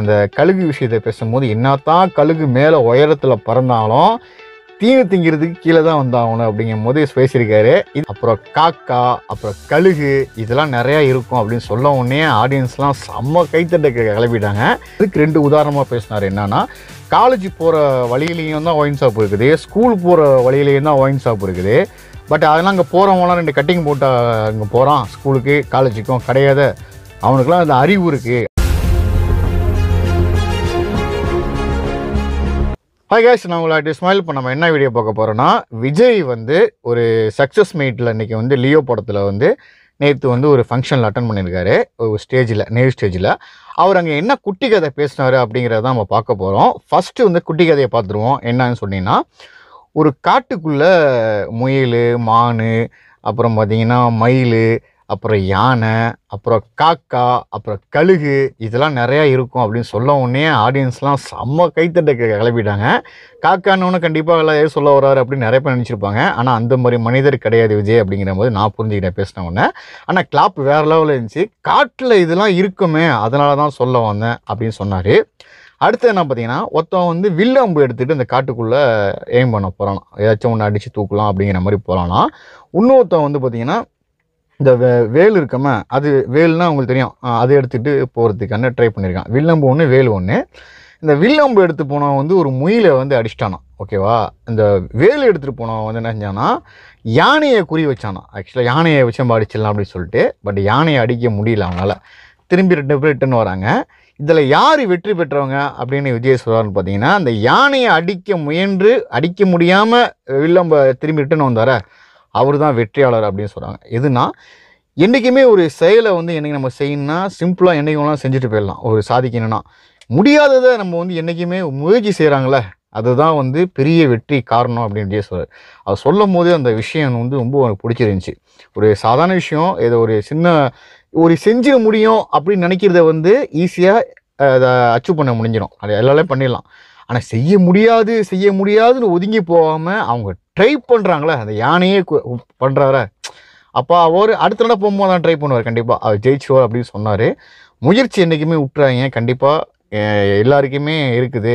அந்த கழுகு விஷயத்தை பேசும்போது என்னத்தான் கழுகு மேலே உயரத்தில் பறந்தாலும் தீனி திங்கிறதுக்கு கீழே தான் வந்தாகணும் அப்படிங்கும் போது பேசியிருக்காரு. இது அப்புறம் காக்கா அப்புறம் கழுகு இதெல்லாம் நிறையா இருக்கும் அப்படின்னு சொல்ல உடனே ஆடியன்ஸ்லாம் செம்ம கைத்தட்ட கிளப்பிட்டாங்க இதுக்கு ரெண்டு உதாரணமாக பேசினார் என்னன்னா காலேஜ் போகிற வழியிலையும் தான் ஒயின் ஷாப் இருக்குது ஸ்கூல் போகிற வழியிலையும் தான் ஒயின் ஷாப் இருக்குது. பட் அதெல்லாம் அங்கே போகிறவங்களாம் ரெண்டு கட்டிங் போட்டு அங்கே போகிறான் ஸ்கூலுக்கு காலேஜுக்கும் கிடையாது அவனுக்குலாம் அந்த அறிவு இருக்குது ஹாய் கேஸ் நான் உங்களை ஸ்மைல் இப்போ நம்ம என்ன வீடியோ பார்க்க போகிறோன்னா விஜய் வந்து ஒரு சக்ஸஸ் மீட்டில் இன்றைக்கி வந்து லியோ படத்தில் வந்து நேற்று வந்து ஒரு ஃபங்க்ஷனில் அட்டன் பண்ணியிருக்காரு. ஒரு ஸ்டேஜில் நேர் ஸ்டேஜில் அவர் அங்கே என்ன குட்டி கதை பேசினார் அப்படிங்கிறத நம்ம பார்க்க போகிறோம் ஃபஸ்ட்டு வந்து குட்டி கதையை பார்த்துருவோம். என்னன்னு சொன்னீங்கன்னா ஒரு காட்டுக்குள்ளே முயல் மான் அப்புறம் பார்த்தீங்கன்னா மயில் அப்புறம் யானை அப்புறம் காக்கா அப்புறம் கழுகு இதெல்லாம் நிறையா இருக்கும் அப்படின்னு சொல்ல உடனே ஆடியன்ஸ்லாம் செம்ம கைத்தட்ட கிளப்பிட்டாங்க காக்கான்னு கண்டிப்பாக எல்லாம் சொல்ல வராரு அப்படின்னு நிறைய பேர் நினச்சிருப்பாங்க. ஆனால் அந்த மாதிரி மனிதர் கிடையாது விஜய் அப்படிங்கிற போது நான் புரிஞ்சுக்கிட்டேன் பேசின உடனே. ஆனால் கிளாப் வேறு லெவலில் இருந்துச்சு. காட்டில் இதெல்லாம் இருக்குமே அதனால தான் சொல்ல வந்தேன் அப்படின்னு சொன்னார். அடுத்து என்ன பார்த்தீங்கன்னா ஒருத்தன் வந்து வில்லம்பு எடுத்துகிட்டு இந்த காட்டுக்குள்ளே எய்ம் பண்ண போகிறான் ஏதாச்சும் ஒன்று அடித்து தூக்கலாம் அப்படிங்கிற மாதிரி போகிறானா இன்னொருத்தன் வந்து பார்த்திங்கன்னா இந்த வே வேல் இருக்கம அது வேல்னா உங்களுக்கு தெரியும். அதை எடுத்துகிட்டு போகிறதுக்கான ட்ரை பண்ணியிருக்கான் வில்லம்பு ஒன்று வேல் ஒன்று இந்த வில்லம்பு எடுத்து போனவன் வந்து ஒரு முயிலை வந்து அடிச்சிட்டானான் ஓகேவா இந்த வேல் எடுத்துகிட்டு போனவன் வந்து என்ன செஞ்சானா யானையை குறி வச்சானான் ஆக்சுவலாக யானையை வச்சு நம்ம அடிச்சிடலாம் அப்படின்னு சொல்லிட்டு பட் யானையை அடிக்க முடியல அவனால். திரும்பி ரெண்டு பேர் ரிட்டர்ன் வராங்க. இதில் யார் வெற்றி பெற்றவங்க அப்படின்னு விஜய் சொல்கிறார்னு பார்த்தீங்கன்னா அந்த யானையை அடிக்க முயன்று அடிக்க முடியாமல் வில்லம்ப திரும்பி ரிட்டர்ன் வந்தார? அவர் தான் வெற்றியாளர் அப்படின்னு சொல்கிறாங்க எதுனா என்றைக்குமே ஒரு செயலை வந்து என்றைக்கு நம்ம செய்யணும்னா சிம்பிளாக என்றைக்கும்லாம் செஞ்சுட்டு போயிடலாம். ஒரு சாதிக்கணும்னா முடியாததை நம்ம வந்து என்றைக்குமே முயற்சி செய்கிறாங்களே அதுதான் வந்து பெரிய வெற்றி காரணம் அப்படின்னு சொல்கிறார் அவர் சொல்லும் போது அந்த விஷயம் வந்து ரொம்ப எனக்கு பிடிச்சிருந்துச்சி. ஒரு சாதாரண விஷயம் ஏதோ ஒரு சின்ன ஒரு செஞ்சிட முடியும் அப்படின்னு நினைக்கிறத வந்து ஈஸியாக அதை அச்சீவ் பண்ண முடிஞ்சிடும். அது எல்லாமே பண்ணிடலாம். ஆனால் செய்ய முடியாது செய்ய முடியாதுன்னு ஒதுங்கி போகாமல் அவங்க ட்ரை பண்ணுறாங்களே அந்த யானையே பண்ணுறாரா அப்போ அவர் அடுத்த நட போகும்போது தான் ட்ரை பண்ணுவார் கண்டிப்பாக அவர் ஜெயிச்சுவார் அப்படின்னு சொன்னார். முயற்சி என்றைக்குமே விட்டுறாங்க கண்டிப்பாக எல்லாருக்குமே இருக்குது.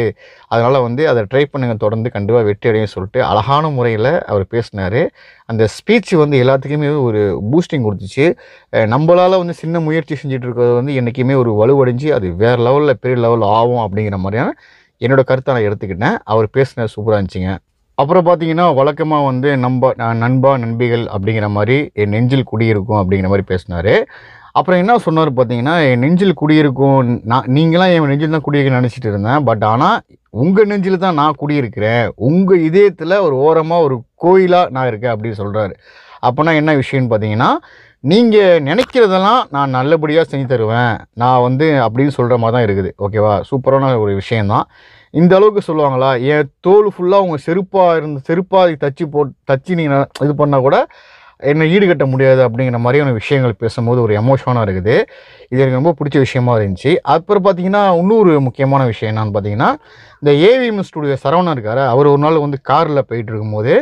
அதனால் வந்து அதை ட்ரை பண்ணுங்க தொடர்ந்து கண்டிப்பாக வெற்றி அடையும் சொல்லிட்டு அழகான முறையில் அவர் பேசினார். அந்த ஸ்பீச் வந்து எல்லாத்துக்குமே ஒரு பூஸ்டிங் கொடுத்துச்சு. நம்மளால் வந்து சின்ன முயற்சி செஞ்சுட்டு இருக்கிறது வந்து என்றைக்குமே ஒரு வலுவடைஞ்சு அது வேறு லெவலில் பெரிய லெவலில் ஆகும் அப்படிங்கிற மாதிரியான என்னோட கருத்தை நான் எடுத்துக்கிட்டேன். அவர் பேசின சூப்பராக இருந்துச்சுங்க. அப்புறம் பார்த்தீங்கன்னா வழக்கமாக வந்து நம்ப நான் நண்பா நண்பிகள் அப்படிங்கிற மாதிரி என் நெஞ்சில் குடியிருக்கும் அப்படிங்கிற மாதிரி பேசினார். அப்புறம் என்ன சொன்னார் பார்த்தீங்கன்னா என் நெஞ்சில் குடியிருக்கும் நான் நீங்களாம் என் நெஞ்சில் தான் குடியிருக்க நினச்சிட்டு இருந்தேன். பட் ஆனால் உங்கள் நெஞ்சில் தான் நான் குடியிருக்கிறேன். உங்கள் இதயத்தில் ஒரு ஓரமாக ஒரு கோயிலாக நான் இருக்கேன் அப்படின்னு சொல்கிறாரு அப்போனா என்ன விஷயம்னு பார்த்தீங்கன்னா நீங்கள் நினைக்கிறதெல்லாம் நான் நல்லபடியாக செஞ்சு தருவேன். நான் வந்து அப்படின்னு சொல்கிற மாதிரி தான் இருக்குது ஓகேவா சூப்பரான ஒரு விஷயந்தான் இந்த அளவுக்கு சொல்லுவாங்களா? என் தோல் ஃபுல்லாக உங்கள் செருப்பாக இருந்து செருப்பாக தச்சு போ தச்சு நீங்கள் இது பண்ணால் கூட என்னை ஈடுகட்ட முடியாது அப்படிங்கிற மாதிரியான விஷயங்கள் பேசும்போது ஒரு எமோஷனாக இருக்குது. இது எனக்கு ரொம்ப பிடிச்ச விஷயமா இருந்துச்சு. அப்புறம் பார்த்தீங்கன்னா இன்னொரு முக்கியமான விஷயம் என்னன்னு பார்த்தீங்கன்னா இந்த ஏவிஎம் ஸ்டுடியோ சரவணா இருக்கார். அவர் ஒரு நாள் வந்து காரில் போயிட்டு இருக்கும்போது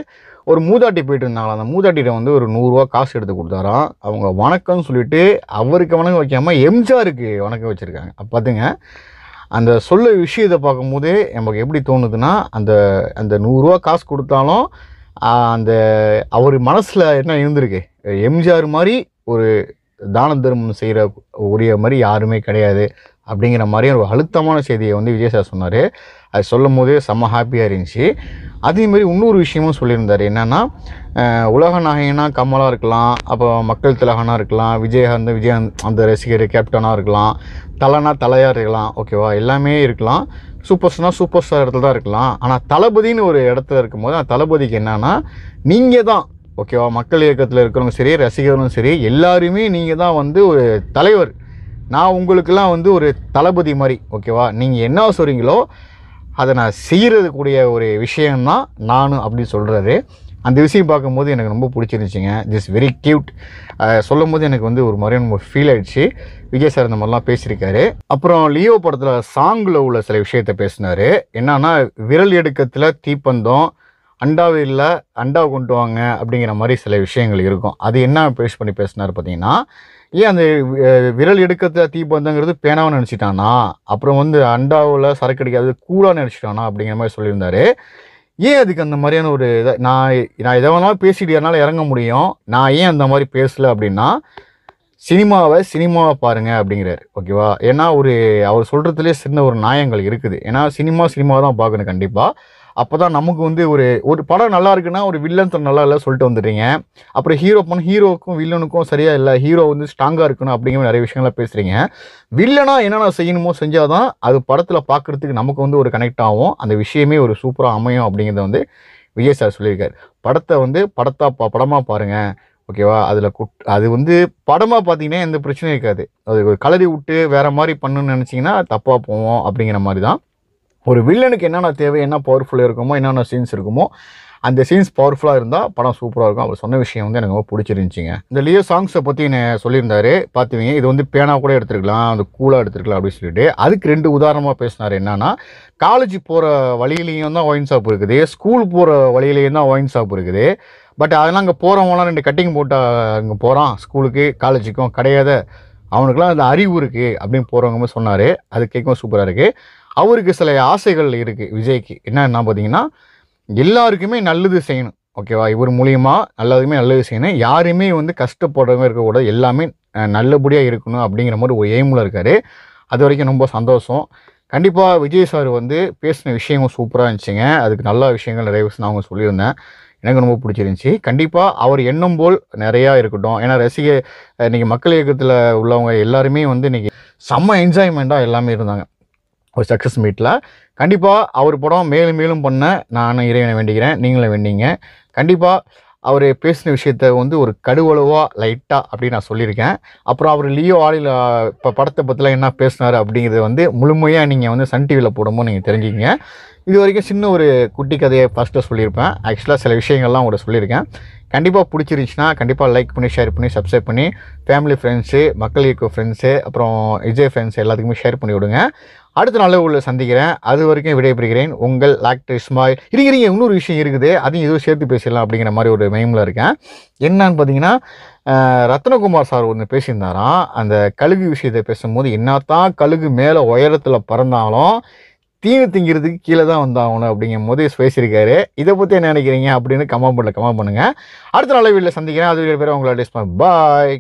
ஒரு மூதாட்டி போயிட்டு இருந்தாங்களா அந்த மூதாட்டிகிட்ட வந்து ஒரு நூறுரூவா காசு எடுத்து கொடுத்தாராம். அவங்க வணக்கம்னு சொல்லிட்டு அவருக்கு வணக்கம் வைக்காமல் எம்ஜிஆருக்கு வணக்கம் வச்சுருக்காங்க. அப்போ பார்த்துங்க அந்த சொல்ல விஷயத்தை பார்க்கும்போது நமக்கு எப்படி தோணுதுன்னா அந்த அந்த நூறுரூவா காசு கொடுத்தாலும் அந்த அவர் மனசில் என்ன இருந்திருக்கு? எம்ஜிஆர் மாதிரி ஒரு தான தர்மம் செய்கிற உரிய மாதிரி யாருமே கிடையாது. அப்படிங்கிற மாதிரி ஒரு அழுத்தமான செய்தியை வந்து விஜய் சார் சொன்னார். அது சொல்லும் போதே செம்ம ஹாப்பியாக இருந்துச்சு. அதேமாரி இன்னொரு விஷயமும் சொல்லியிருந்தார். என்னென்னா உலக நாயகனா கமலாக இருக்கலாம் அப்போ மக்கள் திலகனாக இருக்கலாம் விஜயகாந்த் விஜயகாந்த் அந்த ரசிகர் கேப்டனாக இருக்கலாம் தலைனா தலையாக இருக்கலாம் ஓகேவா எல்லாமே இருக்கலாம். சூப்பர் சூப்பர் ஸ்டார் இடத்துல தான் இருக்கலாம். ஆனால் தளபதின்னு ஒரு இடத்துல இருக்கும்போது அந்த தளபதிக்கு என்னென்னா நீங்கள் தான் ஓகேவா மக்கள் இயக்கத்தில் இருக்கிறவங்க சரி ரசிகர்களும் சரி எல்லாருமே நீங்கள் தான் வந்து ஒரு தலைவர். நான் உங்களுக்கெல்லாம் வந்து ஒரு தளபதி மாதிரி ஓகேவா? நீங்கள் என்ன சொல்கிறீங்களோ அதை நான் செய்கிறது கூடிய ஒரு விஷயம்தான் நானும் அப்படின்னு சொல்கிறாரு அந்த விஷயம் பார்க்கும்போது எனக்கு ரொம்ப பிடிச்சிருந்துச்சிங்க. திஸ் வெரி க்யூட் சொல்லும் போது எனக்கு வந்து ஒரு மாதிரி ஒரு ஃபீல் ஆயிடுச்சு. விஜய் சார் இந்த மாதிரிலாம் பேசியிருக்காரு. அப்புறம் லியோ படத்தில் சாங்கில் உள்ள சில விஷயத்த பேசினார். என்னன்னா விரல் எடுக்கத்தில் தீப்பந்தம் அண்டாவில் அண்டா அண்டாவை கொண்டு வாங்க அப்படிங்கிற மாதிரி சில விஷயங்கள் இருக்கும். அது என்ன பேஸ் பண்ணி பேசினார் பார்த்தீங்கன்னா ஏன் அந்த விரல் எடுக்கிறத தீப்பந்தங்கிறது பேனாவை நினச்சிட்டானா அப்புறம் வந்து அண்டாவில் சரக்கு அடிக்காது கூலாக நினச்சிட்டானா அப்படிங்கிற மாதிரி சொல்லியிருந்தாரு. ஏன் அதுக்கு அந்த மாதிரியான ஒரு இதை நான் நான் எதை வேணாலும் பேசிட்டு என்னால் இறங்க முடியும். நான் ஏன் அந்த மாதிரி பேசல அப்படின்னா சினிமாவை சினிமாவை பாருங்க அப்படிங்கிறாரு. ஓகேவா? ஏன்னா ஒரு அவர் சொல்கிறதுலேயே சின்ன ஒரு நியாயங்கள் இருக்குது. ஏன்னா சினிமா சினிமா தான் பார்க்கணும் கண்டிப்பாக அப்போ தான் நமக்கு வந்து ஒரு ஒரு படம் நல்லா இருக்குன்னா ஒரு வில்லன் நல்லா இல்லை சொல்லிட்டு வந்துடுறீங்க. அப்புறம் ஹீரோ பண்ண ஹீரோவுக்கும் வில்லனுக்கும் சரியாக இல்லை ஹீரோ வந்து ஸ்ட்ராங்காக இருக்கணும் அப்படிங்கிற மாதிரி நிறைய விஷயங்கள்லாம் பேசுகிறீங்க வில்லனாக என்னென்ன செய்யணுமோ செஞ்சால் தான் அது படத்தில் பார்க்குறதுக்கு நமக்கு வந்து ஒரு கனெக்ட் ஆகும். அந்த விஷயமே ஒரு சூப்பராக அமையும் அப்படிங்கிறத வந்து விஜய் சார் சொல்லியிருக்காரு. படத்தை வந்து படத்தா பா படமாக பாருங்கள் ஓகேவா அதில் குட் அது வந்து படமாக பார்த்தீங்கன்னா எந்த பிரச்சனையும் இருக்காது. அது கலரி விட்டு வேறு மாதிரி பண்ணுன்னு நினச்சிங்கன்னா தப்பாக போவோம் அப்படிங்கிற மாதிரி தான் ஒரு வில்லனுக்கு என்னென்ன தேவை என்ன பவர்ஃபுல்லாக இருக்குமோ என்னென்ன சீன்ஸ் இருக்குமோ அந்த சீன்ஸ் பவர்ஃபுல்லாக இருந்தால் படம் சூப்பராக இருக்கும். அவர் சொன்ன விஷயம் வந்து எனக்கு ரொம்ப பிடிச்சிருந்துச்சிங்க. இந்த லியோ சாங்ஸை பற்றி நான் சொல்லியிருந்தாரு. பார்த்துவீங்க இது வந்து பேனா கூட எடுத்துருக்கலாம் அந்த கூலாக எடுத்துருக்கலாம் அப்படின்னு சொல்லிட்டு. அதுக்கு ரெண்டு உதாரணமாக பேசினார். என்னன்னா காலேஜ் போகிற வழியிலையும் தான் ஒயின் ஷாப் இருக்குது. ஸ்கூல் போகிற வழியிலையும் தான் ஒயின் ஷாப் இருக்குது. பட் அதெல்லாம் அங்கே போகிறவங்களாம் ரெண்டு கட்டிங் போட்டு அங்கே போகிறான் ஸ்கூலுக்கு காலேஜுக்கும் கிடையாத அவனுக்குலாம் அந்த அறிவு இருக்குது அப்படின்னு போகிறவங்க சொன்னார். அது கேட்கவும் சூப்பராக இருக்குது அவருக்கு சில ஆசைகள் இருக்குது விஜய்க்கு. என்னென்னா பார்த்தீங்கன்னா எல்லாருக்குமே நல்லது செய்யணும். ஓகேவா இவர் மூலிமா நல்லதுமே நல்லது செய்யணும். யாருமே வந்து கஷ்டப்படுறவங்க இருக்கக்கூடாது எல்லாமே நல்லபடியாக இருக்கணும் அப்படிங்கிற மாதிரி ஒரு எய்மில் இருக்கார். அது வரைக்கும் ரொம்ப சந்தோஷம். கண்டிப்பாக விஜய் சார் வந்து பேசின விஷயங்கள் சூப்பராக இருந்துச்சுங்க. அதுக்கு நல்ல விஷயங்கள் நிறைய விஷயம் நான் அவங்க சொல்லியிருந்தேன். எனக்கு ரொம்ப பிடிச்சிருந்துச்சி. கண்டிப்பாக அவர் எண்ணம் போல் நிறையா இருக்கட்டும். ஏன்னா ரசிக இன்றைக்கி மக்கள் இயக்கத்தில் உள்ளவங்க எல்லாருமே வந்து இன்றைக்கி செம்ம என்ஜாய்மெண்ட்டாக எல்லாமே இருந்தாங்க. ஒரு சக்ஸஸ் மீட்டில் கண்டிப்பாக அவர் படம் மேலும் மேலும் பண்ண நான் இறைவனை வேண்டிக்கிறேன் நீங்களும் வேண்டிங்க. கண்டிப்பாக அவர் பேசின விஷயத்த வந்து ஒரு கடுவளவாக லைட்டாக அப்படின்னு நான் சொல்லியிருக்கேன். அப்புறம் அவர் லியோ ஆளில் இப்போ படத்தை பற்றிலாம் என்ன பேசினார் அப்படிங்கிறத வந்து முழுமையாக நீங்கள் வந்து சன் டிவியில் போடும்போது நீங்கள் தெரிஞ்சுக்கிங்க. இது வரைக்கும் சின்ன ஒரு குட்டி கதையை ஃபஸ்ட்டு சொல்லியிருப்பேன். ஆக்சுவலாக சில விஷயங்கள்லாம் கூட சொல்லியிருக்கேன். கண்டிப்பாக பிடிச்சிருந்துச்சுன்னா கண்டிப்பாக லைக் பண்ணி ஷேர் பண்ணி சப்ஸ்கிரைப் பண்ணி ஃபேமிலி ஃப்ரெண்ட்ஸு மக்கள் இயக்க ஃப்ரெண்ட்ஸு அப்புறம் விஜய் ஃப்ரெண்ட்ஸ் எல்லாத்துக்குமே ஷேர் பண்ணி விடுங்க. அடுத்த நாள் உள்ள சந்திக்கிறேன். அது வரைக்கும் விடைபெறுகிறேன். உங்கள் லாக்டர் இஸ்மாயில். இருங்க இருங்க இன்னொரு விஷயம் இருக்குது. அதையும் ஏதோ சேர்த்து பேசிடலாம் அப்படிங்கிற மாதிரி ஒரு மைமில் இருக்கேன். என்னன்னு பார்த்தீங்கன்னா ரத்னகுமார் சார் ஒன்று பேசியிருந்தாராம். அந்த கழுகு விஷயத்தை பேசும்போது என்னத்தான் கழுகு மேலே உயரத்தில் பறந்தாலும் தீனி திங்கிறதுக்கு கீழே தான் வந்தாகணும் அப்படிங்கும் போது பேசியிருக்காரு. இதை பற்றி என்ன நினைக்கிறீங்க அப்படின்னு கமெண்ட் பண்ணல கமெண்ட் பண்ணுங்கள் அடுத்த நாள் வீட்டில் சந்திக்கிறேன். அது பேர் உங்களோட பாய்